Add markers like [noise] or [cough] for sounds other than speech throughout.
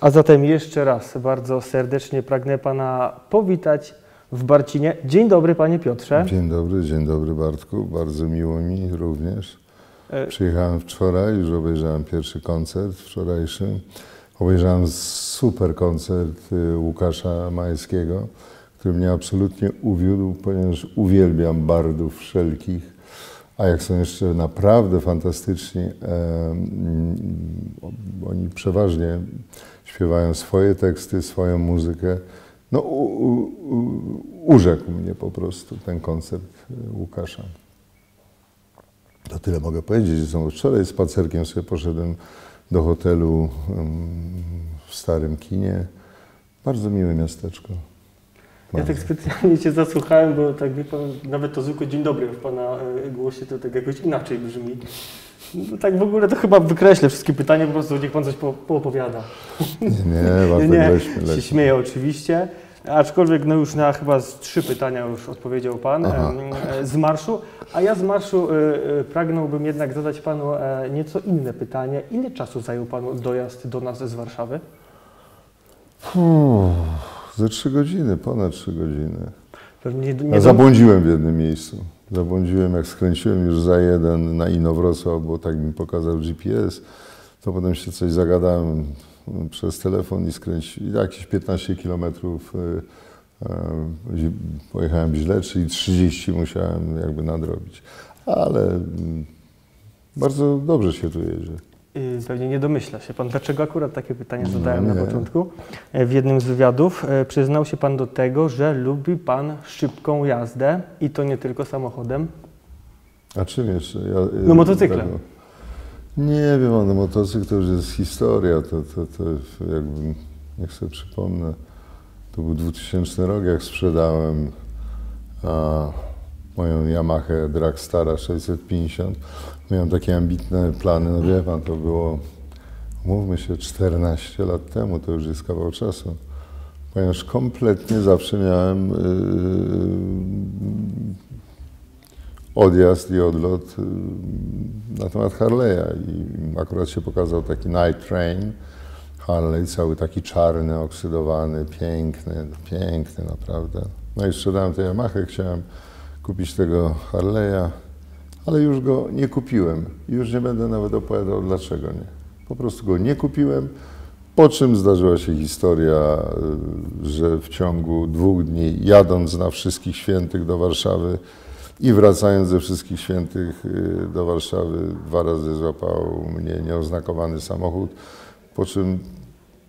A zatem jeszcze raz bardzo serdecznie pragnę Pana powitać w Barcinie. Dzień dobry Panie Piotrze. Dzień dobry, dzień dobry Bartku. Bardzo miło mi również. E, Przyjechałem wczoraj, już obejrzałem pierwszy koncert wczorajszy. Obejrzałem super koncert y, Łukasza Majewskiego, który mnie absolutnie uwiódł, ponieważ uwielbiam bardów wszelkich. A jak są jeszcze naprawdę fantastyczni, oni przeważnie śpiewają swoje teksty, swoją muzykę. No, u, u, urzekł mnie po prostu ten koncert y, Łukasza. To tyle mogę powiedzieć. Zresztą wczoraj spacerkiem sobie poszedłem do hotelu w Starym Kinie. Bardzo miłe miasteczko. Ja tak specjalnie Cię zasłuchałem, bo tak wie Pan, nawet to zwykłe dzień dobry w Pana e, głosie to tak jakoś inaczej brzmi. No, tak w ogóle to chyba wykreślę wszystkie pytania, po prostu niech Pan coś po, poopowiada. Nie, nie, [laughs] Nie, lećmy, się śmieję oczywiście. Aczkolwiek no już na chyba z trzy pytania już odpowiedział Pan Aha. e, z marszu, a ja z marszu e, pragnąłbym jednak zadać Panu nieco inne pytanie. Ile czasu zajął Panu dojazd do nas z Warszawy? Uff, Ze trzy godziny, ponad trzy godziny. Nie, nie zabłądziłem w jednym miejscu. Zabłądziłem, jak skręciłem już za jeden na Inowrocław, bo tak mi pokazał GPS, to potem się coś zagadałem mm, przez telefon i skręciłem. Jakieś 15 kilometrów y, y, pojechałem źle, czyli 30 musiałem jakby nadrobić. Ale mm, bardzo dobrze się tu jedzie. Y, Pewnie nie domyśla się Pan, dlaczego akurat takie pytanie No zadałem na nie. początku. E, W jednym z wywiadów e, przyznał się Pan do tego, że lubi Pan szybką jazdę i to nie tylko samochodem. A czym jeszcze? Ja, y, No, motocyklem. Nie wiem, no motocykl to już jest historia, to, to, to jakby, niech sobie przypomnę, to był 2000 rok, jak sprzedałem a, moją Yamaha Dragstara 650. Miałem takie ambitne plany, no wie pan, to było, mówmy się, 14 lat temu, to już jest kawał czasu. Ponieważ kompletnie zawsze miałem yy, odjazd i odlot y, na temat Harley'a i akurat się pokazał taki Night Train, Harley cały taki czarny, oksydowany, piękny, piękny naprawdę. No i sprzedałem tę Yamaha, chciałem kupić tego Harley'a, ale już go nie kupiłem. Już nie będę nawet opowiadał dlaczego nie. Po prostu go nie kupiłem, po czym zdarzyła się historia, y, że w ciągu dwóch dni, jadąc na Wszystkich Świętych do Warszawy i wracając ze Wszystkich Świętych y, do Warszawy, dwa razy złapał mnie nieoznakowany samochód, po czym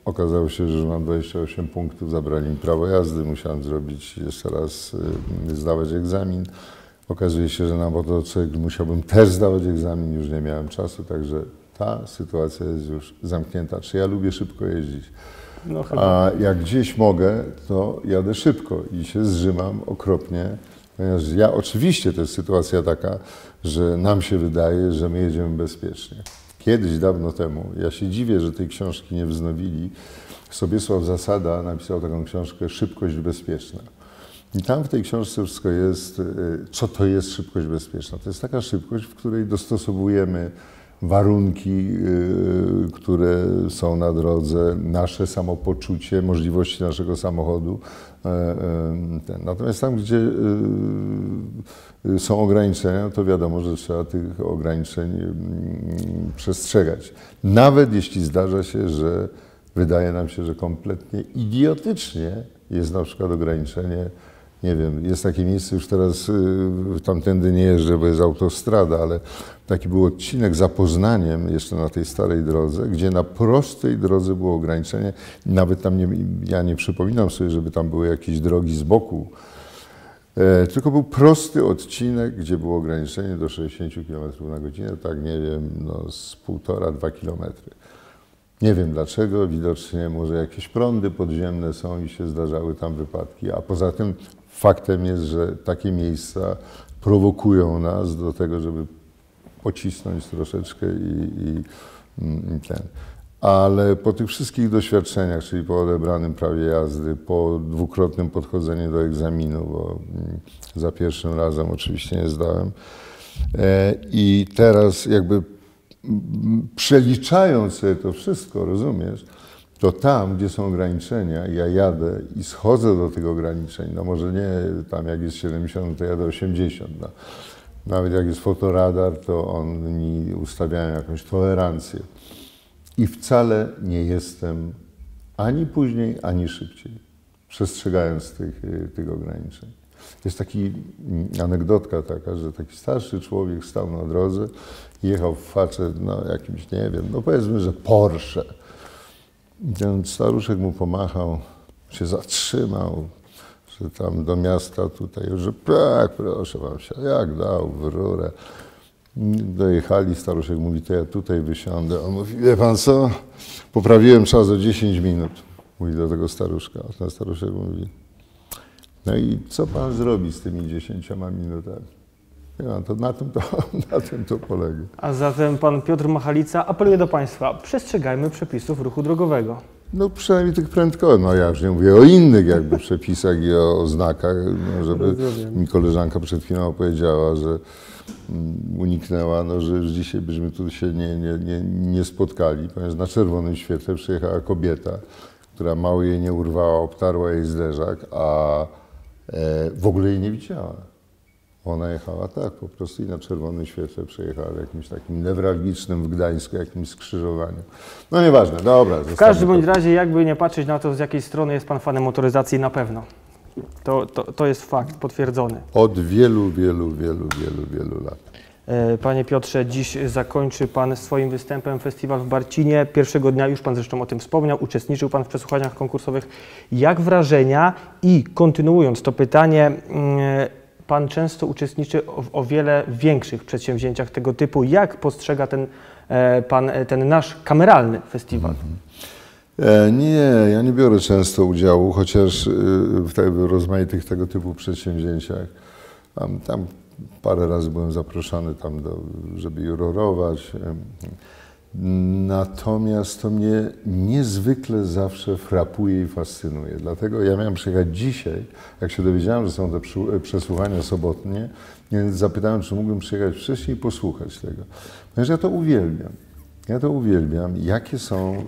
okazało się, że mam 28 punktów, zabrali mi prawo jazdy, musiałem zrobić jeszcze raz, y, zdawać egzamin. Okazuje się, że na motocykl musiałbym też zdawać egzamin, już nie miałem czasu, także ta sytuacja jest już zamknięta. Czy ja lubię szybko jeździć? No. A jak gdzieś mogę, to jadę szybko i się zrzymam okropnie, ponieważ ja oczywiście to jest sytuacja taka, że nam się wydaje, że my jedziemy bezpiecznie. Kiedyś, dawno temu, ja się dziwię, że tej książki nie wznowili. Sobiesław Zasada napisał taką książkę Szybkość bezpieczna. I tam w tej książce wszystko jest, y, co to jest szybkość bezpieczna. To jest taka szybkość, w której dostosowujemy warunki, y, które są na drodze, nasze samopoczucie, możliwości naszego samochodu. ten. Natomiast tam, gdzie y, y, są ograniczenia, to wiadomo, że trzeba tych ograniczeń mm, przestrzegać. Nawet jeśli zdarza się, że wydaje nam się, że kompletnie idiotycznie jest na przykład ograniczenie nie wiem, jest takie miejsce, już teraz y, tamtędy nie jeżdżę, bo jest autostrada, ale taki był odcinek za Poznaniem, jeszcze na tej starej drodze, gdzie na prostej drodze było ograniczenie. Nawet tam nie, ja nie przypominam sobie, żeby tam były jakieś drogi z boku, e, tylko był prosty odcinek, gdzie było ograniczenie do 60 km na godzinę, tak nie wiem, no z półtora, dwa kilometry. Nie wiem dlaczego, widocznie może jakieś prądy podziemne są i się zdarzały tam wypadki, a poza tym faktem jest, że takie miejsca prowokują nas do tego, żeby pocisnąć troszeczkę i, i, i ten. Ale po tych wszystkich doświadczeniach, czyli po odebranym prawie jazdy, po dwukrotnym podchodzeniu do egzaminu, bo mm, za pierwszym razem oczywiście nie zdałem, e, i teraz jakby mm, przeliczając sobie to wszystko, rozumiesz, to tam, gdzie są ograniczenia, ja jadę i schodzę do tych ograniczeń. No może nie tam jak jest 70, to jadę 80. No. Nawet jak jest fotoradar, to oni ustawiają jakąś tolerancję. I wcale nie jestem ani później, ani szybciej, przestrzegając tych, tych ograniczeń. Jest taki anegdotka taka, że taki starszy człowiek stał na drodze jechał w facie, no jakimś, nie wiem, no powiedzmy, że Porsche. I ten staruszek mu pomachał, się zatrzymał, że tam do miasta tutaj, że tak, proszę wam się, jak dał w rurę. Dojechali, staruszek mówi, to ja tutaj wysiądę. On mówi, wie pan co, poprawiłem czas o 10 minut. Mówi do tego staruszka. A ten staruszek mówi, no i co pan zrobi z tymi 10 minutami? Ja, to na tym to, [laughs] na tym to polega. A zatem pan Piotr Machalica apeluje do państwa, przestrzegajmy przepisów ruchu drogowego. No przynajmniej tych prędkości. No ja już nie mówię o innych jakby [laughs] przepisach i o, o znakach, no, żeby Rozumiem. mi koleżanka przed chwilą powiedziała, że mm, uniknęła, no, że już dzisiaj byśmy tu się nie, nie, nie, nie spotkali, ponieważ na czerwonym świetle przyjechała kobieta, która mało jej nie urwała, obtarła jej zderzak, a e, w ogóle jej nie widziała. Ona jechała tak, po prostu i na czerwonym świetle przejechała w jakimś takim newralgicznym w Gdańsku, jakimś skrzyżowaniu. No nieważne, dobra. W każdym bądź razie, jakby nie patrzeć na to, z jakiej strony jest pan fanem motoryzacji, na pewno. To, to, to jest fakt potwierdzony. Od wielu, wielu, wielu, wielu, wielu lat. E, Panie Piotrze, dziś zakończy Pan swoim występem festiwal w Barcinie. Pierwszego dnia już Pan zresztą o tym wspomniał, uczestniczył Pan w przesłuchaniach konkursowych. Jak wrażenia? I kontynuując to pytanie, mm, Pan często uczestniczy w o wiele większych przedsięwzięciach tego typu. Jak postrzega ten, e, Pan e, ten nasz kameralny festiwal? E, nie, ja nie biorę często udziału, chociaż y, te, w rozmaitych tego typu przedsięwzięciach. Tam, tam parę razy byłem zaproszony tam, do, żeby jurorować. Natomiast to mnie niezwykle zawsze frapuje i fascynuje. Dlatego ja miałem przyjechać dzisiaj, jak się dowiedziałem, że są te przy- przesłuchania sobotnie, więc zapytałem, czy mógłbym przyjechać wcześniej i posłuchać tego. Ponieważ ja to uwielbiam. Ja to uwielbiam. Jakie są,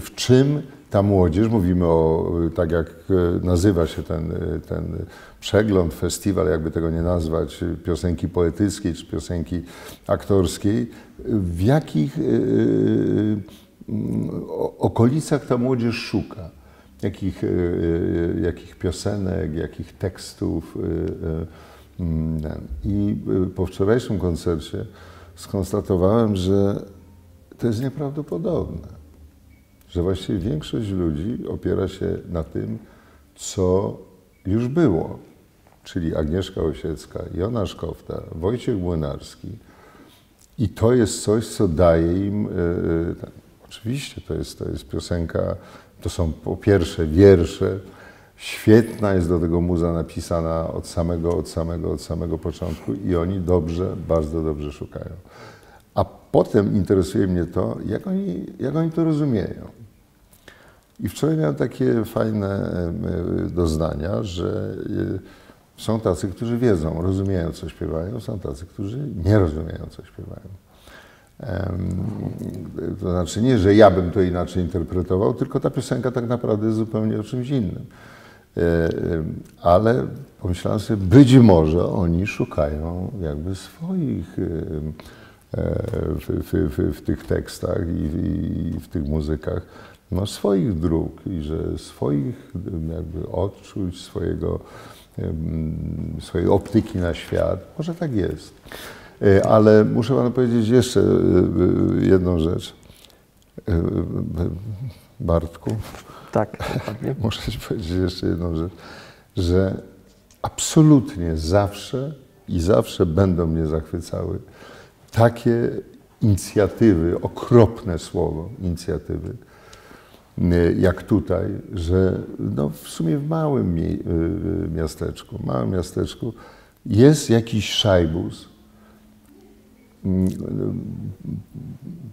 w, czym ta młodzież, mówimy o, tak jak e, nazywa się ten, e, ten przegląd, festiwal, jakby tego nie nazwać, piosenki poetyckiej czy piosenki aktorskiej, w jakich e, okolicach ta młodzież szuka. Jakich, jakich piosenek, jakich tekstów. I po wczorajszym koncercie skonstatowałem, że to jest nieprawdopodobne że właściwie większość ludzi opiera się na tym, co już było. Czyli Agnieszka Osiecka, Jonasz Kofta, Wojciech Młynarski. I to jest coś, co daje im. Yy, oczywiście to jest, to jest piosenka, to są po pierwsze wiersze. Świetna jest do tego muza napisana od samego, od samego, od samego początku i oni dobrze, bardzo dobrze szukają. Potem interesuje mnie to, jak oni, jak oni to rozumieją. I wczoraj miałem takie fajne doznania, że e, są tacy, którzy wiedzą, rozumieją, co śpiewają, są tacy, którzy nie rozumieją, co śpiewają. To znaczy nie, że ja bym to inaczej interpretował, tylko ta piosenka tak naprawdę jest zupełnie o czymś innym. E, Ale pomyślałem sobie, być może oni szukają jakby swoich w, w, w, tych tekstach i, i w tych muzykach, no swoich dróg i że swoich jakby odczuć, swojego, swojej optyki na świat. Może tak jest. E, Ale muszę panu powiedzieć jeszcze e, e, jedną rzecz. Bartku, Tak, dokładnie. [laughs] muszę ci powiedzieć jeszcze jedną rzecz, że absolutnie zawsze i zawsze będą mnie zachwycały takie inicjatywy, okropne słowo, inicjatywy, y, jak tutaj, że no w sumie w małym mi- y, miasteczku, małym miasteczku jest jakiś szajbus, mm,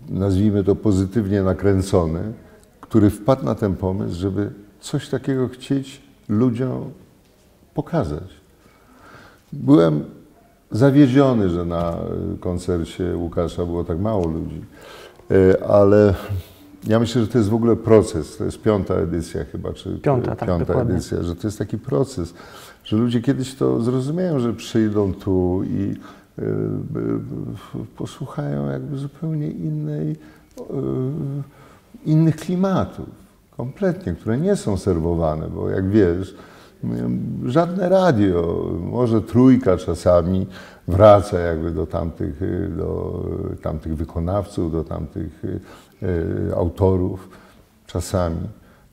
nazwijmy to pozytywnie nakręcony, który wpadł na ten pomysł, żeby coś takiego chcieć ludziom pokazać. Byłem zawiedziony, że na y, koncercie Łukasza było tak mało ludzi. E, ale ja myślę, że to jest w ogóle proces. To jest piąta edycja chyba, czy Piąta, tak, piąta dokładnie. edycja, że to jest taki proces, że ludzie kiedyś to zrozumieją, że przyjdą tu i y, y, y, posłuchają jakby zupełnie innej, y, innych klimatów, kompletnie, które nie są serwowane, bo jak wiesz, y, żadne radio, może trójka czasami wraca jakby do tamtych, y, do tamtych wykonawców, do tamtych y, y, autorów czasami.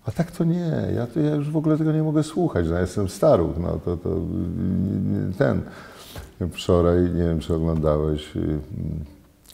A tak to nie, ja, to, ja już w ogóle tego nie mogę słuchać, no, ja jestem staruch, no to, to y, ten. Wczoraj, nie wiem czy oglądałeś, y,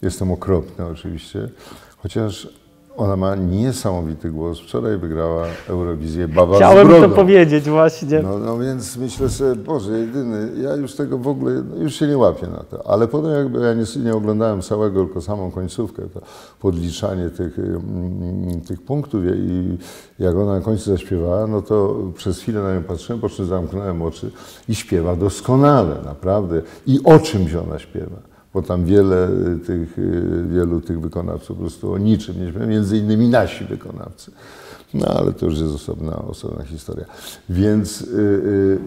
jestem okropny oczywiście, chociaż ona ma niesamowity głos. Wczoraj wygrała Eurowizję Baba Chciałem to powiedzieć właśnie. No, no więc myślę sobie, Boże, jedyny, ja już tego w ogóle, no już się nie łapię na to. Ale potem jakby ja nie, nie oglądałem całego, tylko samą końcówkę, to podliczanie tych, mm, tych punktów i jak ona na końcu zaśpiewała, no to przez chwilę na nią patrzyłem, po czym zamknąłem oczy i śpiewa doskonale, naprawdę. I o czymś ona śpiewa. Bo tam wiele tych, y, wielu tych wykonawców po prostu o niczym nie śpiewa, między innymi nasi wykonawcy. No ale to już jest osobna, osobna historia. Więc, y, y,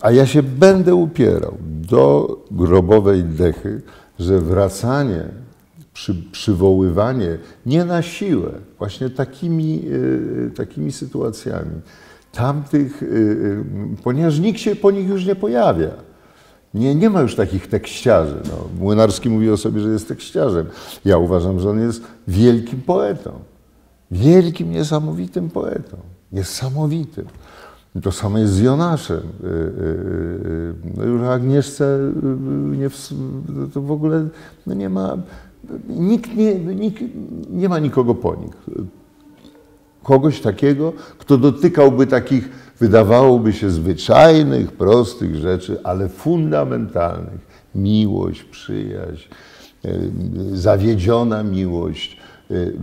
a ja się będę upierał do grobowej dechy, że wracanie, przy, przywoływanie nie na siłę, właśnie takimi, y, takimi sytuacjami, tamtych, y, y, ponieważ nikt się po nich już nie pojawia. Nie, nie ma już takich tekściarzy. No, Młynarski mówi o sobie, że jest tekściarzem. Ja uważam, że on jest wielkim poetą. Wielkim, niesamowitym poetą. Niesamowitym. To samo jest z Jonaszem. Y, y, y, No już Agnieszce nie, ws- to w ogóle no nie ma, nikt nie, nikt, nie ma nikogo po nich. Kogoś takiego, kto dotykałby takich, wydawałoby się, zwyczajnych, prostych rzeczy, ale fundamentalnych. Miłość, przyjaźń, y, zawiedziona miłość, y, y,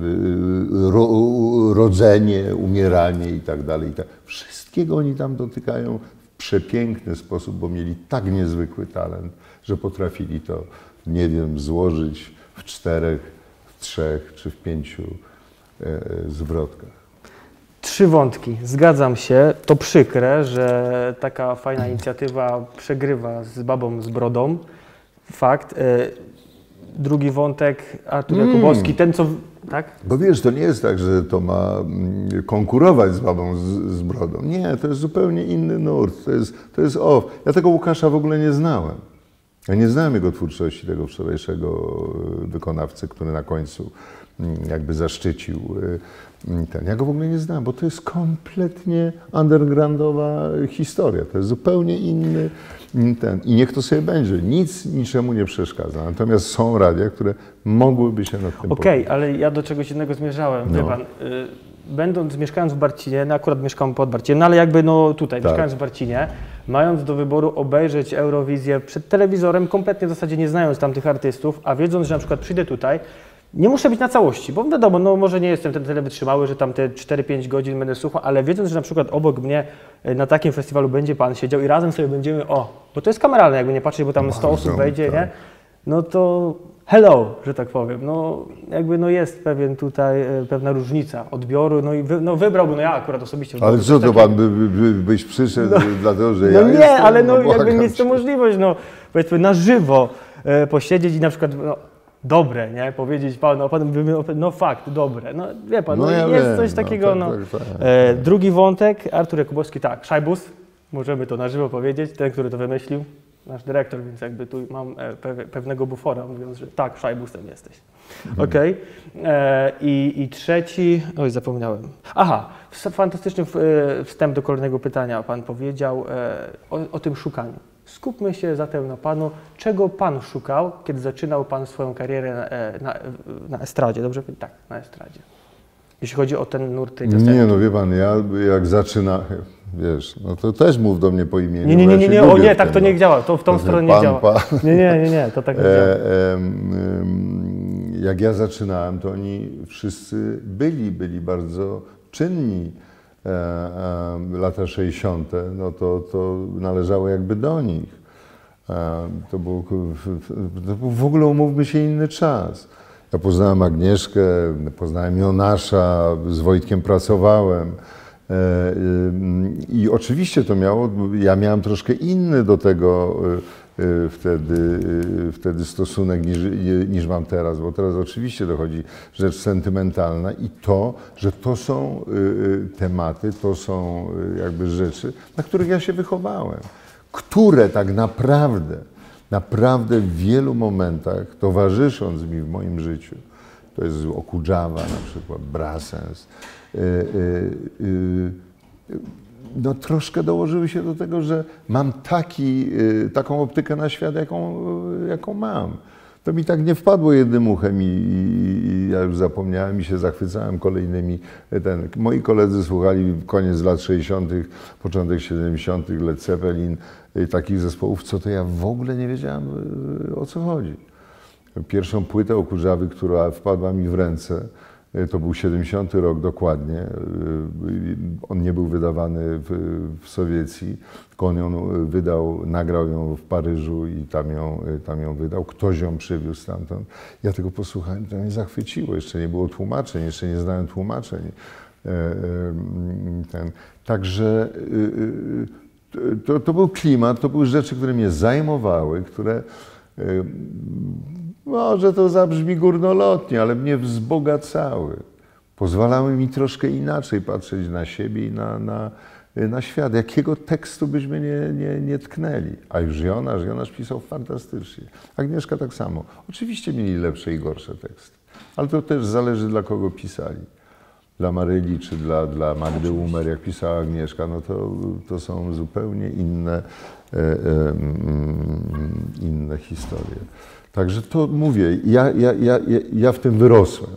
ro, rodzenie, umieranie i tak dalej. i tak. Wszystkiego oni tam dotykają w przepiękny sposób, bo mieli tak niezwykły talent, że potrafili to, nie wiem, złożyć w czterech, w trzech czy w pięciu e, zwrotkach. Trzy wątki. Zgadzam się. To przykre, że taka fajna inicjatywa przegrywa z babą z brodą. Fakt. E, Drugi wątek, Artur Mm. Jakubowski, ten co... Tak? Bo wiesz, to nie jest tak, że to ma mm, konkurować z babą z, z brodą. Nie, to jest zupełnie inny nurt. To jest, to jest off. Ja tego Łukasza w ogóle nie znałem. Ja nie znałem jego twórczości, tego wczorajszego e, wykonawcy, który na końcu jakby zaszczycił mm, ten. Ja go w ogóle nie znałem, bo to jest kompletnie undergroundowa historia. To jest zupełnie inny mm, ten. I niech to sobie będzie. Nic niczemu nie przeszkadza. Natomiast są radia, które mogłyby się nad tym Okej, ale ja do czegoś innego zmierzałem. Wie No. pan, y, będąc, mieszkając w Barcinie, no akurat mieszkam pod Barcinem, no ale jakby no tutaj, Tak. mieszkając w Barcinie, mając do wyboru obejrzeć Eurowizję przed telewizorem, kompletnie w zasadzie nie znając tamtych artystów, a wiedząc, że na przykład przyjdę tutaj, nie muszę być na całości, bo wiadomo, no może nie jestem ten tyle wytrzymały, że tam te 4-5 godzin będę słuchał, ale wiedząc, że na przykład obok mnie y, na takim festiwalu będzie pan siedział i razem sobie będziemy, o, bo to jest kameralne, jakby nie patrzeć, bo tam 100 Bardzo, osób wejdzie, tak. nie? no to hello, że tak powiem. No jakby no jest pewien tutaj, e, pewna różnica odbioru, no i wy, no wybrałbym, no ja akurat osobiście. Ale co to pan by, by, byś przyszedł dlatego, że No ja nie, jestem? ale no, jakby błagam mieć to możliwość, no powiedzmy na żywo e, posiedzieć i na przykład, no dobre, nie, powiedzieć panu, no, pan by no fakt, dobre, no wie pan, no, No ja jest wiem, coś no, takiego, tak, no. tak, tak. E, drugi wątek, Artur Jakubowski, tak, Szajbus, możemy to na żywo powiedzieć, ten, który to wymyślił, nasz dyrektor, więc jakby tu mam e, pewnego bufora, mówiąc, że tak, Szajbusem jesteś. Mhm. Okej. E, I, I trzeci, oj zapomniałem. Aha, fantastyczny e, wstęp do kolejnego pytania. Pan powiedział e, o, o tym szukaniu. Skupmy się zatem na Panu. Czego Pan szukał, kiedy zaczynał Pan swoją karierę na, e, na, na estradzie? Dobrze? Tak, na estradzie. Jeśli chodzi o ten nurt tej. Nie, no wie pan, ja jak zaczyna, wiesz, no to też mów do mnie po imieniu. Nie, nie, nie, nie, nie, o nie, tak to nie no. działa, to w tą stronę nie działa. [laughs] Nie, nie, nie, nie, to tak nie działa. E, em, jak ja zaczynałem, to oni wszyscy byli, byli bardzo czynni. E, e, lata 60., no to, to należało jakby do nich. E, to, był, to był w ogóle, umówmy się, inny czas. Ja poznałem Agnieszkę, poznałem Jonasza, z Wojtkiem pracowałem. I oczywiście to miało, ja miałem troszkę inny do tego wtedy, e, wtedy stosunek niż, niż mam teraz, bo teraz oczywiście dochodzi rzecz sentymentalna i to, że to są tematy, to są jakby rzeczy, na których ja się wychowałem, które tak naprawdę naprawdę w wielu momentach, towarzysząc mi w moim życiu, to jest Okudżawa na przykład, Brassens, yy, yy, yy, no troszkę dołożyły się do tego, że mam taki, y, taką optykę na świat, jaką, jaką mam. To mi tak nie wpadło jednym uchem i, i, i ja już zapomniałem i się zachwycałem kolejnymi. Ten, moi koledzy słuchali koniec lat 60., początek 70., Led Zeppelin, y, takich zespołów, co to ja w ogóle nie wiedziałem y, o co chodzi. Pierwszą płytę Okurzawy, która wpadła mi w ręce, to był 70 rok dokładnie. E, on nie był wydawany w, w Sowiecji, tylko on ją wydał, nagrał ją w Paryżu i tam ją, e, tam ją wydał. Ktoś ją przywiózł stamtąd. Ja tego posłuchałem, to mnie zachwyciło. Jeszcze nie było tłumaczeń, jeszcze nie znałem tłumaczeń. Ten. Także to, to był klimat, to były rzeczy, które mnie zajmowały, które może to zabrzmi górnolotnie, ale mnie wzbogacały. Pozwalały mi troszkę inaczej patrzeć na siebie i na, na, na świat. Jakiego tekstu byśmy nie, nie, nie tknęli. A już Jonasz, Jonasz pisał fantastycznie. Agnieszka tak samo. Oczywiście mieli lepsze i gorsze teksty, ale to też zależy dla kogo pisali. Dla Maryli czy dla, dla Magdy Umer, jak pisała Agnieszka, no to, to są zupełnie inne, e, e, inne historie. Także to mówię, ja, ja, ja, ja w tym wyrosłem.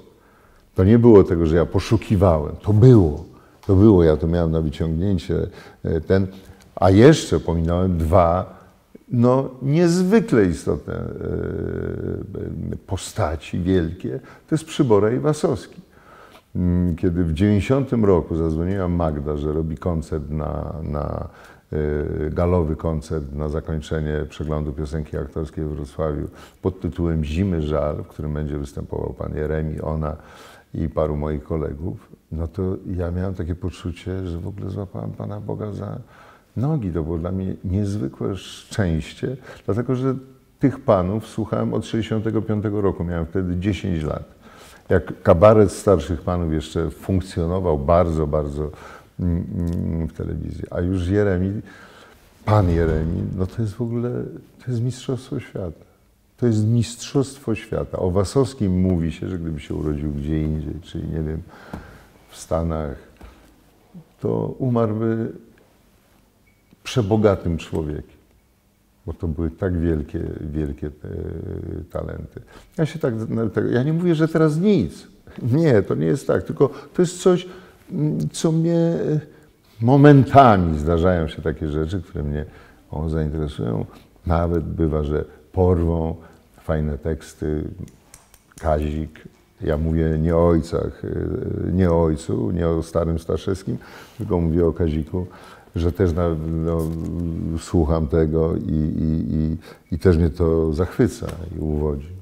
To nie było tego, że ja poszukiwałem. To było. To było, ja to miałem na wyciągnięcie e, ten. A jeszcze pominąłem dwa no, niezwykle istotne e, postaci wielkie. To jest Przyborej Wasowski. Mm, kiedy w 90 roku zadzwoniła Magda, że robi koncert na, na galowy koncert na zakończenie przeglądu piosenki aktorskiej w Wrocławiu pod tytułem Zimy Żal, w którym będzie występował pan Jeremi, ona i paru moich kolegów, no to ja miałem takie poczucie, że w ogóle złapałem Pana Boga za nogi. To było dla mnie niezwykłe szczęście, dlatego że tych panów słuchałem od 65 roku, miałem wtedy 10 lat. Jak kabaret starszych panów jeszcze funkcjonował bardzo, bardzo w telewizji. A już Jeremi, pan Jeremi, no to jest w ogóle, to jest mistrzostwo świata. To jest mistrzostwo świata. O Wasowskim mówi się, że gdyby się urodził gdzie indziej, czyli nie wiem, w Stanach, to umarłby przebogatym człowiekiem. Bo to były tak wielkie, wielkie e, talenty. Ja się tak, ja nie mówię, że teraz nic. Nie, to nie jest tak, tylko to jest coś, co mnie e, momentami zdarzają się takie rzeczy, które mnie zainteresują. Nawet bywa, że porwą fajne teksty. Kazik, ja mówię nie o ojcach, e, nie o ojcu, nie o starym Staszewskim, tylko mówię o Kaziku, że też na, no, słucham tego i, i, i, i też mnie to zachwyca i uwodzi.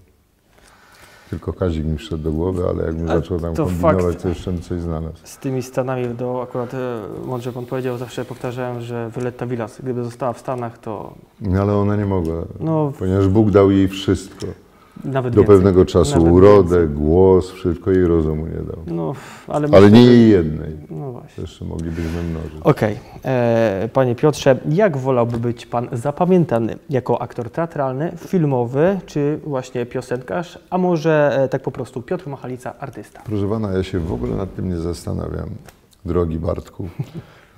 Tylko Kazik mi wszedł do głowy, ale jakbym ale zaczął tam to kombinować, fakt, to jeszcze coś znalazł. Z tymi Stanami, to akurat e, mądrze Pan powiedział, zawsze powtarzałem, że Violetta Villas, gdyby została w Stanach, to... No, ale ona nie mogła, no, ponieważ Bóg dał jej wszystko. Nawet do więcej. pewnego czasu Nawet urodę, więcej. głos, wszystko jej rozumu nie dał. No, ale, ale nie jej jednej. No właśnie. Jeszcze moglibyśmy mnożyć. Okej. Okay. E, panie Piotrze, jak wolałby być Pan zapamiętany? Jako aktor teatralny, filmowy, czy właśnie piosenkarz, a może e, tak po prostu Piotr Machalica, artysta? Proszę Pana, ja się w ogóle nad tym nie zastanawiam, drogi Bartku.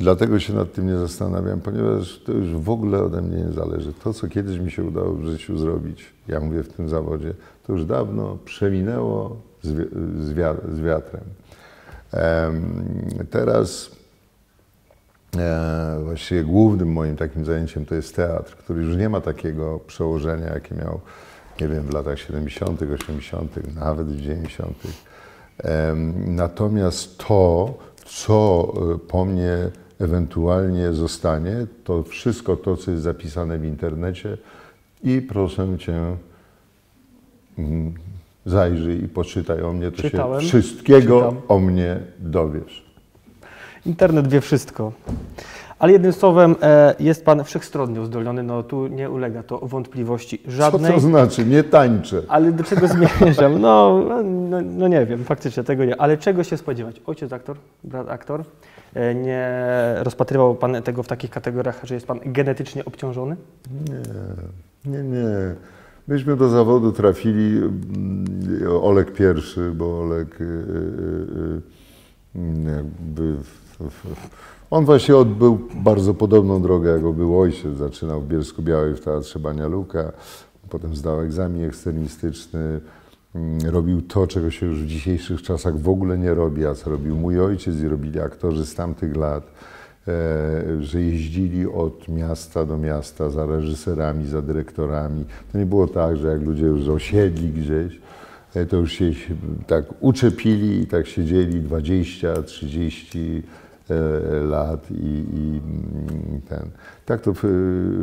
Dlatego się nad tym nie zastanawiam, ponieważ to już w ogóle ode mnie nie zależy. To, co kiedyś mi się udało w życiu zrobić, ja mówię w tym zawodzie, to już dawno przeminęło z, wiatrem. Teraz e, właściwie głównym moim takim zajęciem to jest teatr, który już nie ma takiego przełożenia, jakie miał, nie wiem, w latach 70., 80., nawet w 90. Natomiast to, co e, po mnie ewentualnie zostanie, to wszystko to, co jest zapisane w internecie i proszę Cię, mm, Zajrzyj i poczytaj o mnie, to Czytałem. się wszystkiego Czytam. o mnie dowiesz. Internet wie wszystko. Ale jednym słowem, e, jest Pan wszechstronnie uzdolniony, no tu nie ulega to wątpliwości Co żadnej. to znaczy? Nie tańczę. Ale do czego zmierzam? No, no, no nie wiem, faktycznie tego nie. Ale czego się spodziewać? Ojciec aktor, brat aktor, e, nie rozpatrywał Pan tego w takich kategoriach, że jest Pan genetycznie obciążony? Nie, nie, nie. Myśmy do zawodu trafili, mm, Olek pierwszy, bo Olek y, y, y, jakby... On właśnie odbył bardzo podobną drogę, jak był ojciec. Zaczynał w Bielsku Białej w Teatrze Bania Luka, potem zdał egzamin eksternistyczny, mm, robił to, czego się już w dzisiejszych czasach w ogóle nie robi, a co robił mój ojciec i robili aktorzy z tamtych lat e, że jeździli od miasta do miasta za reżyserami, za dyrektorami. To nie było tak, że jak ludzie już osiedli gdzieś, e, to już się tak uczepili i tak siedzieli 20, 30 e, lat i, i mm, ten. Tak to w,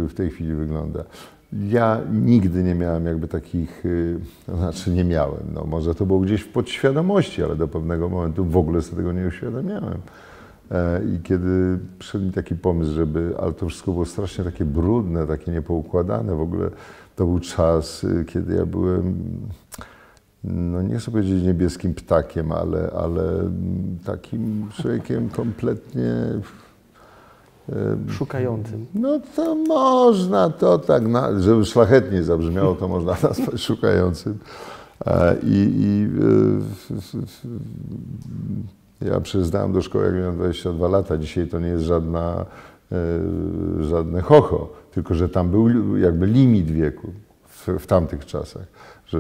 w tej chwili wygląda. Ja nigdy nie miałem jakby takich, y, [laughs] znaczy nie miałem, no może to było gdzieś w podświadomości, ale do pewnego momentu w ogóle sobie tego nie uświadamiałem. E, I kiedy przyszedł mi taki pomysł, żeby, ale to wszystko było strasznie takie brudne, takie niepoukładane, w ogóle to był czas, y, kiedy ja byłem, no nie chcę powiedzieć niebieskim ptakiem, ale, ale takim człowiekiem kompletnie, Szukającym. no to można to tak, na, żeby szlachetnie zabrzmiało, to można [laughs] nazwać szukającym. E, I, i e, ja przyznałem do szkoły, jak miałem 22 lata. Dzisiaj to nie jest żadna, e, żadne chocho, tylko że tam był jakby limit wieku w, w tamtych czasach, że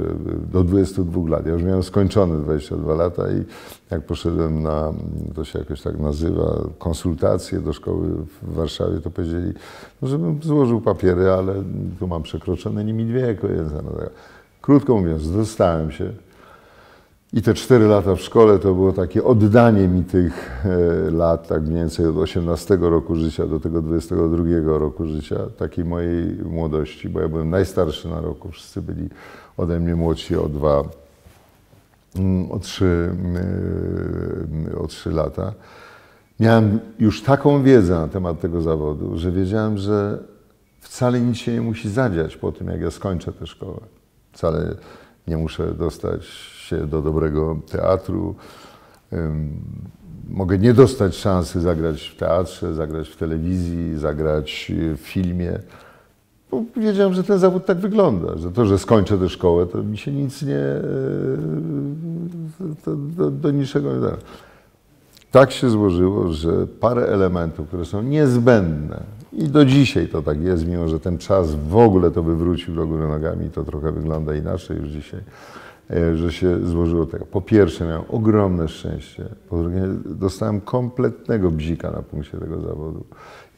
do 22 lat. Ja już miałem skończone 22 lata i jak poszedłem na, to się jakoś tak nazywa, konsultacje do szkoły w Warszawie, to powiedzieli, no, żebym złożył papiery, ale tu mam przekroczony limit wieku. No, tak. Krótko mówiąc, dostałem się. I te cztery lata w szkole to było takie oddanie mi tych e, lat, tak mniej więcej od 18 roku życia do tego 22 roku życia, takiej mojej młodości, bo ja byłem najstarszy na roku, wszyscy byli ode mnie młodsi o dwa, mm, o trzy, e, o trzy lata. Miałem już taką wiedzę na temat tego zawodu, że wiedziałem, że wcale nic się nie musi zadziać po tym, jak ja skończę tę szkołę. Wcale nie muszę dostać się do dobrego teatru. Mogę nie dostać szansy zagrać w teatrze, zagrać w telewizji, zagrać w filmie. Bo wiedziałem, że ten zawód tak wygląda, że to, że skończę tę szkołę, to mi się nic nie. to, do, do niczego nie da. Tak się złożyło, że parę elementów, które są niezbędne i do dzisiaj to tak jest, mimo że ten czas w ogóle to wywrócił do góry nogami, to trochę wygląda inaczej już dzisiaj, e, że się złożyło tak. Po pierwsze miałem ogromne szczęście, po drugie dostałem kompletnego bzika na punkcie tego zawodu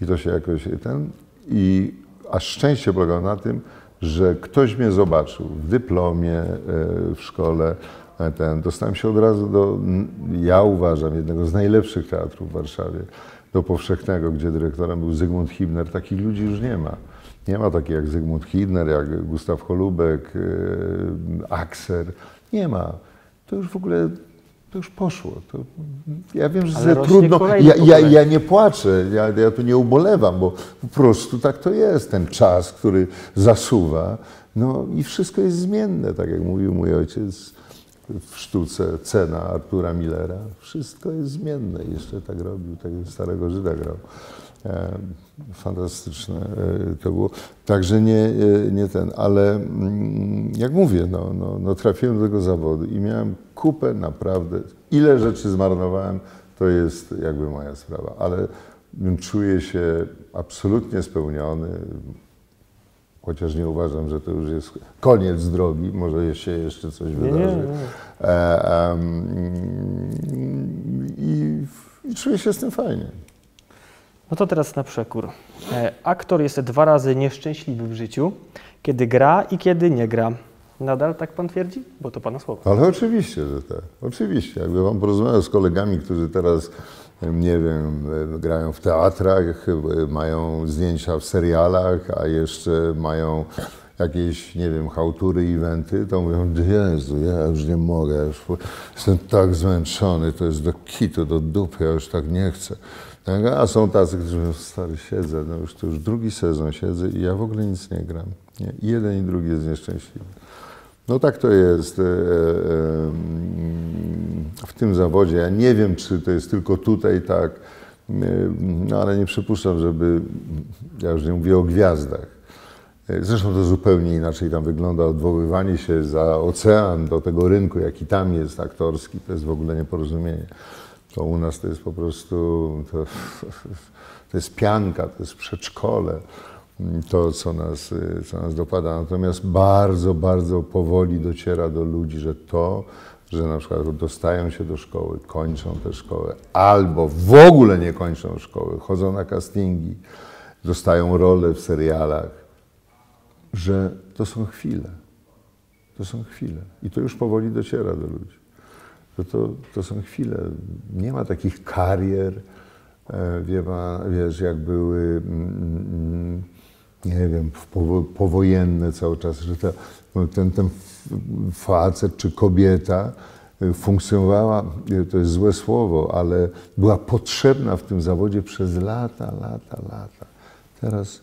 i to się jakoś ten i a szczęście polegało na tym, że ktoś mnie zobaczył w dyplomie, e, w szkole, e, ten, dostałem się od razu do, ja uważam, jednego z najlepszych teatrów w Warszawie, do Powszechnego, gdzie dyrektorem był Zygmunt Hibner. Takich ludzi już nie ma. Nie ma takich jak Zygmunt Hibner, jak Gustaw Holubek, e, Akser. Nie ma. To już w ogóle, to już poszło. To, ja wiem, że trudno. Ja, ja, ja nie płaczę, ja, ja tu nie ubolewam, bo po prostu tak to jest, ten czas, który zasuwa. No i wszystko jest zmienne, tak jak mówił mój ojciec w sztuce Cena Artura Millera. Wszystko jest zmienne. Jeszcze tak robił, tak jak starego Żyda grał. E, fantastyczne e, to było. Także nie, e, nie ten, ale mm, jak mówię, no, no, no trafiłem do tego zawodu i miałem kupę naprawdę, ile rzeczy zmarnowałem, to jest jakby moja sprawa, ale czuję się absolutnie spełniony, chociaż nie uważam, że to już jest koniec drogi, może się jeszcze coś wydarzy. nie, nie. E, em, i, I czuję się z tym fajnie. No to teraz na przekór. E, aktor jest dwa razy nieszczęśliwy w życiu, kiedy gra i kiedy nie gra. Nadal tak pan twierdzi? Bo to pana słowo. Ale oczywiście, że tak. Oczywiście. Jakby pan porozmawiał z kolegami, którzy teraz, nie wiem, grają w teatrach, mają zdjęcia w serialach, a jeszcze mają jakieś, nie wiem, hałtury, eventy, to mówią, Jezu, ja już nie mogę, ja już jestem tak zmęczony, to jest do kitu, do dupy, ja już tak nie chcę. Tak, a są tacy, którzy mówią, stary, siedzę, no już to już drugi sezon siedzę i ja w ogóle nic nie gram. Nie? Jeden i drugi jest nieszczęśliwy. No tak to jest e, e, w tym zawodzie. Ja nie wiem, czy to jest tylko tutaj tak, e, no ale nie przypuszczam, żeby, ja już nie mówię o gwiazdach. Zresztą to zupełnie inaczej tam wygląda odwoływanie się za ocean do tego rynku, jaki tam jest aktorski, to jest w ogóle nieporozumienie. To u nas to jest po prostu, to, to jest pianka, to jest przedszkole to, co nas, co nas dopada. Natomiast bardzo, bardzo powoli dociera do ludzi, że to, że na przykład dostają się do szkoły, kończą tę szkołę, albo w ogóle nie kończą szkoły, chodzą na castingi, dostają role w serialach, że to są chwile. To są chwile. I to już powoli dociera do ludzi. To, to, to są chwile. Nie ma takich karier, e, wie pan, wiesz, jak były. Mm, mm, nie wiem, powojenne cały czas, że ta, ten, ten facet czy kobieta y, funkcjonowała, y, to jest złe słowo, ale była potrzebna w tym zawodzie przez lata, lata, lata. Teraz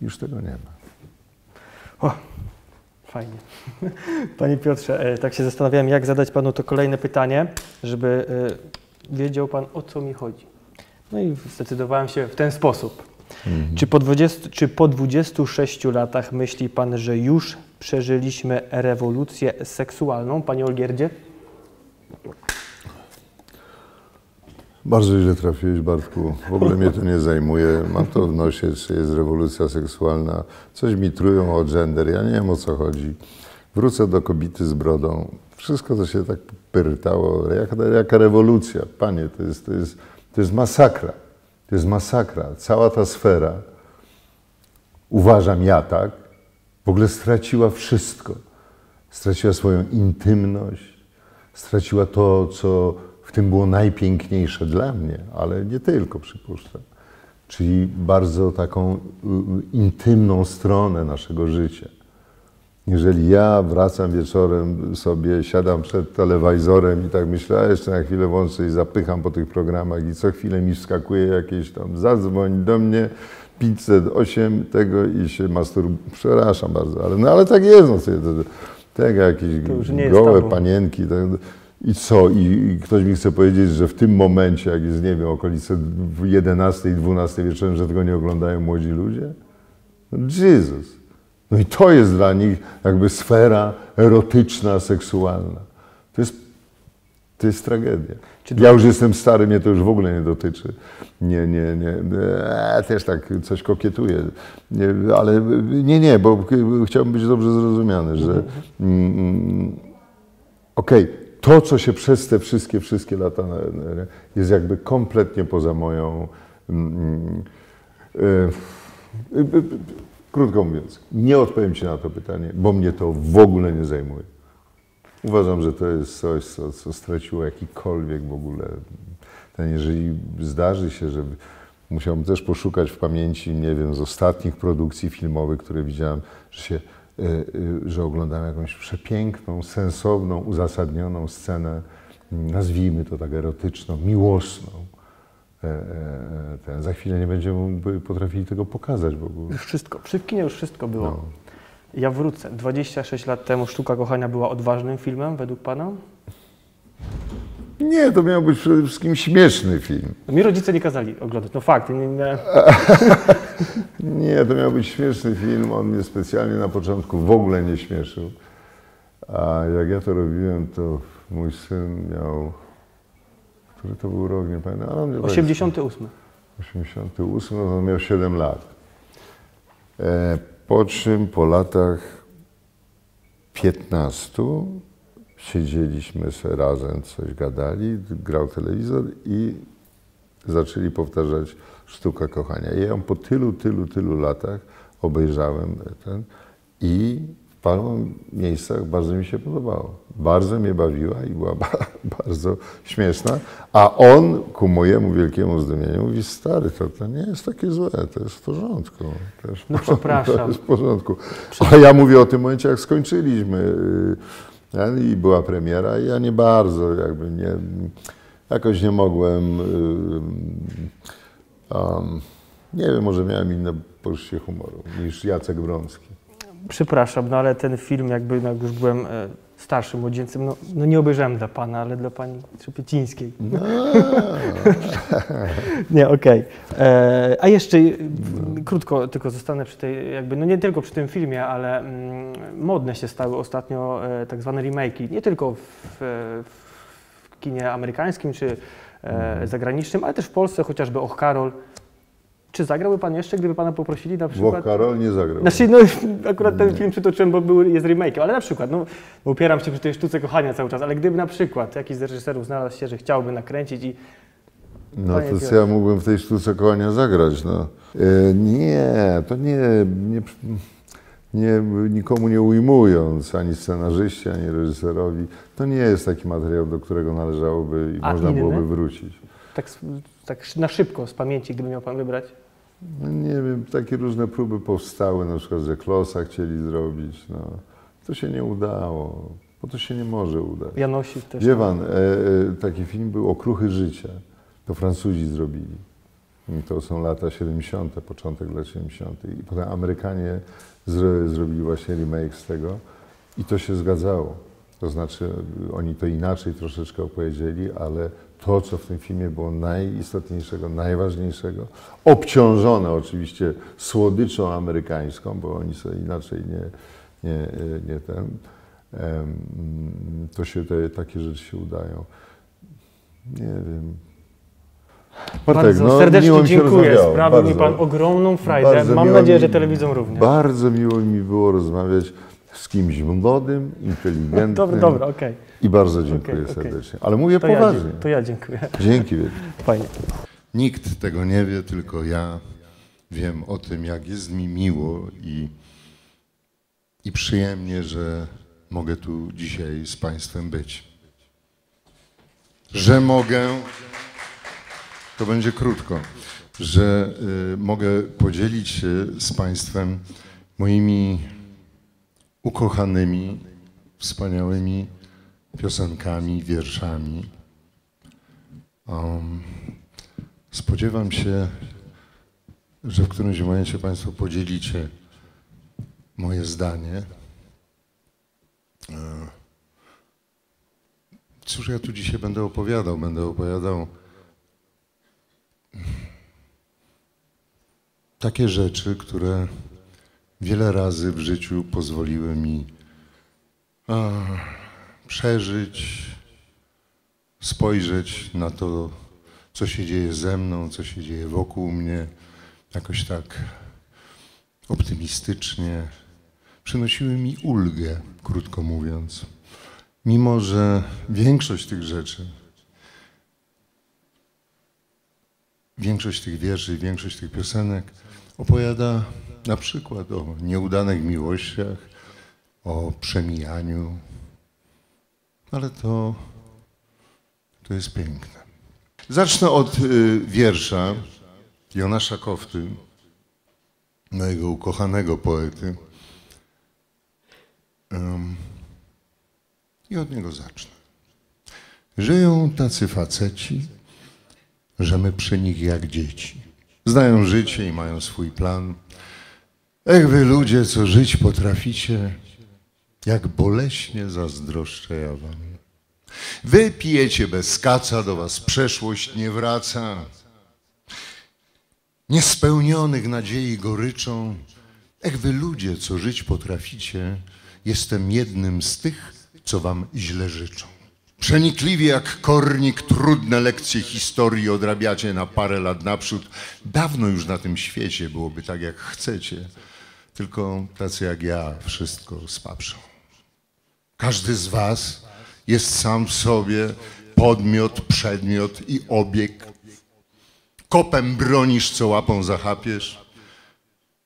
już tego nie ma. O, fajnie. [laughs] Panie Piotrze, e, tak się zastanawiałem, jak zadać Panu to kolejne pytanie, żeby e, wiedział Pan, o co mi chodzi. No i zdecydowałem się w ten sposób. Mhm. Czy, po 20, czy po 26 latach myśli Pan, że już przeżyliśmy rewolucję seksualną, Panie Olgierdzie? Bardzo źle trafiłeś, Bartku. W ogóle mnie to nie zajmuje. Mam to w nosie, czy jest rewolucja seksualna. Coś mi trują o gender. Ja nie wiem, o co chodzi. Wrócę do kobiety z brodą. Wszystko to się tak pyrtało. Jaka, jaka rewolucja? Panie, to jest, to, jest, to jest masakra. To jest masakra. Cała ta sfera, uważam ja tak, w ogóle straciła wszystko. Straciła swoją intymność, straciła to, co w tym było najpiękniejsze dla mnie, ale nie tylko, przypuszczam. Czyli bardzo taką y, y, intymną stronę naszego życia. Jeżeli ja wracam wieczorem sobie, siadam przed telewizorem i tak myślę, a jeszcze na chwilę włączę i zapycham po tych programach i co chwilę mi wskakuje jakieś tam zadzwoń do mnie, 508 tego i się masturbuję. Przepraszam bardzo, ale, no, ale tak jest. No, tego jakieś gołe panienki. Tak, I co? I, ktoś mi chce powiedzieć, że w tym momencie, jak jest, nie wiem, okolice 11 i 12 wieczorem, że tego nie oglądają młodzi ludzie? No, Jezus. No i to jest dla nich jakby sfera erotyczna, seksualna. To jest, to jest tragedia. ja już jestem stary, mnie to już w ogóle nie dotyczy. Nie, nie, nie. E, też tak coś kokietuję. Nie, ale nie, nie, bo chciałbym być dobrze zrozumiany, że mm, mm okej, okay, to, co się przez te wszystkie, wszystkie lata jest jakby kompletnie poza moją. Mm, y, Krótko mówiąc, nie odpowiem Ci na to pytanie, bo mnie to w ogóle nie zajmuje. Uważam, że to jest coś, co, co straciło jakikolwiek w ogóle. Ten, jeżeli zdarzy się, że musiałbym też poszukać w pamięci, nie wiem, z ostatnich produkcji filmowych, które widziałem, że, się, e, e, że oglądałem jakąś przepiękną, sensowną, uzasadnioną scenę, nazwijmy to tak erotyczną, miłosną E, e, ten, za chwilę nie będziemy potrafili tego pokazać w ogóle. Już wszystko, przy kinie już wszystko było. No. Ja wrócę. 26 lat temu Sztuka Kochania była odważnym filmem według Pana? Nie, to miał być przede wszystkim śmieszny film. No, mi rodzice nie kazali oglądać, no fakt. Nie, nie... [laughs] nie, to miał być śmieszny film. On mnie specjalnie na początku w ogóle nie śmieszył. A jak ja to robiłem, to mój syn miał który to był rok, nie pamiętam. Ale on 88. 88, no to miał 7 lat. E, po czym po latach 15 siedzieliśmy razem, coś gadali, grał telewizor i zaczęli powtarzać Sztuka Kochania. Ja ją po tylu, tylu, tylu latach obejrzałem ten, i paru miejscach bardzo mi się podobało. Bardzo mnie bawiła i była [laughs] bardzo śmieszna. A on ku mojemu wielkiemu zdumieniu mówi, stary, to, to nie jest takie złe, to jest w porządku. [laughs] To jest, no przepraszam. To jest w porządku. A ja mówię o tym momencie, jak skończyliśmy y, i była premiera i ja nie bardzo jakby nie, jakoś nie mogłem um, nie wiem, może miałem inne poczucie humoru niż Jacek Bromski. Przepraszam, no ale ten film jakby no, już byłem e, starszym młodzieńcem, no, no, nie obejrzałem dla Pana, ale dla Pani Trzepiecińskiej. No. [laughs] nie, okej. Okay. E, a jeszcze no. krótko tylko zostanę przy tej, jakby, no nie tylko przy tym filmie, ale mm, modne się stały ostatnio e, tak zwane remake'i, nie tylko w, w kinie amerykańskim czy e, zagranicznym, ale też w Polsce, chociażby Och Karol, czy zagrałby Pan jeszcze, gdyby Pana poprosili na przykład? Włoch Karol nie zagrał. Znaczy, no [laughs] akurat ten film przytoczyłem, bo był, jest remake, ale na przykład, no upieram się przy tej sztuce kochania cały czas, ale gdyby na przykład jakiś z reżyserów znalazł się, że chciałby nakręcić i... No to co ja mógłbym w tej sztuce kochania zagrać, no. E, nie, to nie, nie, nie, nikomu nie ujmując, ani scenarzyście, ani reżyserowi, to nie jest taki materiał, do którego należałoby i A można inny? byłoby wrócić. Tak, tak na szybko z pamięci, gdyby miał Pan wybrać? Nie wiem, takie różne próby powstały, na przykład, że Klosa chcieli zrobić. No. To się nie udało, bo to się nie może udać. Janosik też. Wie Pan, e, e, taki film był Okruchy Życia. To Francuzi zrobili. I to są lata 70., początek lat 70. I potem Amerykanie zro, zrobili właśnie remake z tego i to się zgadzało. To znaczy, oni to inaczej troszeczkę opowiedzieli, ale to, co w tym filmie było najistotniejszego, najważniejszego, obciążone oczywiście słodyczą amerykańską, bo oni sobie inaczej nie, nie, nie ten, to się te, takie rzeczy się udają. Nie wiem. Bartek, bardzo no, serdecznie dziękuję. Sprawił mi Pan ogromną frajdę. Mam nadzieję, że telewizją również. Bardzo miło mi było rozmawiać z kimś młodym, inteligentnym. Dobra, dobra, okej. Okay. I bardzo dziękuję okay, serdecznie. Ale mówię to poważnie. Ja, to ja dziękuję. Dzięki wielkie. Fajnie. Nikt tego nie wie, tylko ja wiem o tym, jak jest mi miło i, i przyjemnie, że mogę tu dzisiaj z Państwem być. Że mogę, to będzie krótko, że y, mogę podzielić się z Państwem moimi ukochanymi, wspaniałymi piosenkami, wierszami. Um, spodziewam się, że w którymś momencie Państwo podzielicie moje zdanie. E, cóż ja tu dzisiaj będę opowiadał? Będę opowiadał takie rzeczy, które wiele razy w życiu pozwoliły mi a, przeżyć, spojrzeć na to, co się dzieje ze mną, co się dzieje wokół mnie, jakoś tak optymistycznie. Przynosiły mi ulgę, krótko mówiąc. Mimo, że większość tych rzeczy, większość tych wierszy, większość tych piosenek opowiada na przykład o nieudanych miłościach, o przemijaniu, ale to, to jest piękne. Zacznę od y, wiersza Jonasza Kofty, mojego ukochanego poety. Um, I od niego zacznę. Żyją tacy faceci, że my przy nich jak dzieci. Znają życie i mają swój plan. Ech wy ludzie, co żyć potraficie, jak boleśnie zazdroszczę ja wam. Wy pijecie bez kaca, do was przeszłość nie wraca. Niespełnionych nadziei goryczą. Ech wy ludzie, co żyć potraficie, jestem jednym z tych, co wam źle życzą. Przenikliwie jak kornik trudne lekcje historii odrabiacie na parę lat naprzód. Dawno już na tym świecie byłoby tak, jak chcecie. Tylko tacy jak ja wszystko spaprzą. Każdy z Was jest sam w sobie podmiot, przedmiot i obieg. Kopem bronisz, co łapą zachapiesz.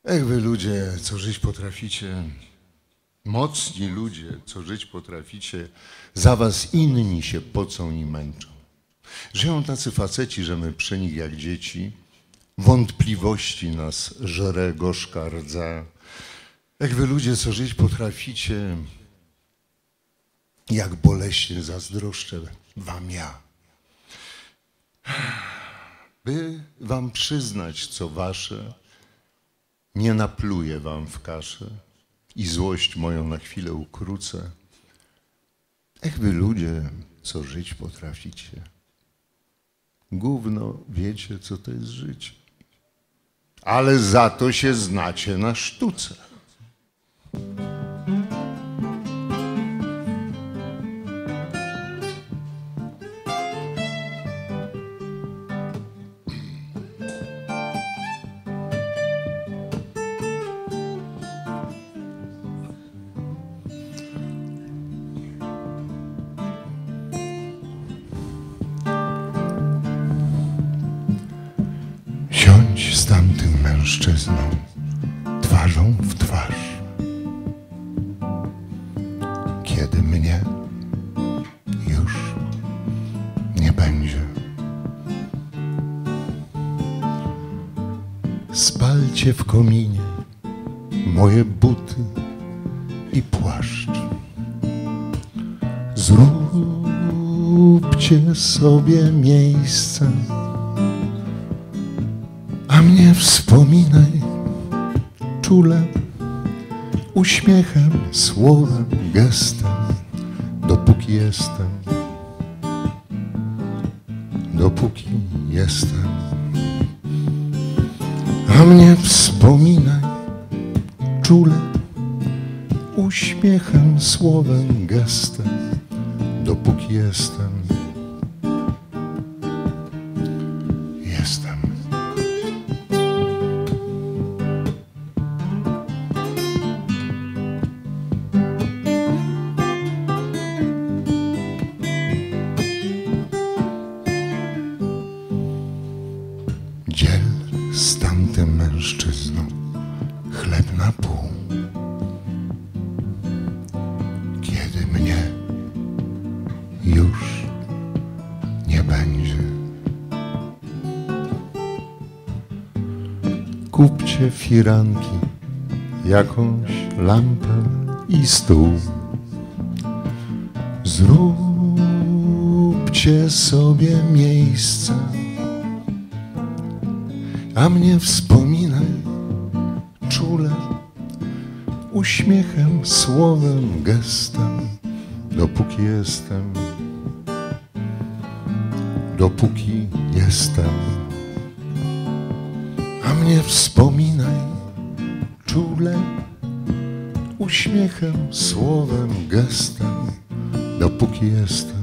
Ech wy ludzie, co żyć potraficie, Mocni ludzie, co żyć potraficie, za was inni się pocą i męczą. Żyją tacy faceci, że my przy nich jak dzieci, wątpliwości nas żre gorzka rdza. Jak wy ludzie, co żyć potraficie, jak boleśnie zazdroszczę wam ja. By wam przyznać, co wasze, nie napluję wam w kaszę i złość moją na chwilę ukrócę. Jak wy ludzie, co żyć potraficie. Gówno wiecie, co to jest życie. Ale za to się znacie na sztuce. thank you Spalcie w kominie moje buty i płaszcz. Zróbcie sobie miejsce a mnie wspominaj czule, uśmiechem, słowem, gestem, dopóki jestem, dopóki jestem. Mnie wspominaj czule, uśmiechem, słowem, gestem, dopóki. Jestem. Firanki, jakąś lampę i stół. Zróbcie sobie miejsce a mnie wspominaj czule, uśmiechem, słowem, gestem, dopóki jestem, dopóki jestem. A mnie wspominaj czule, uśmiechem, słowem, gestem, dopóki jestem.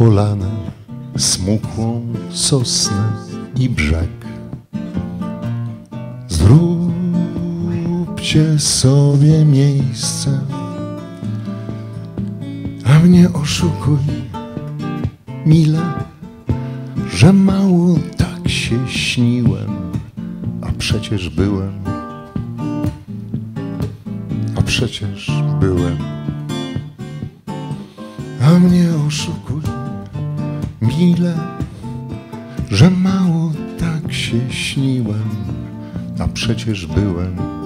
Polanę, smukłą sosnę i brzeg. Zróbcie sobie miejsce a mnie oszukuj, mile, że mało tak się śniłem, a przecież byłem, a przecież byłem. A mnie oszukuj, mile, że mało tak się śniłem, a przecież byłem.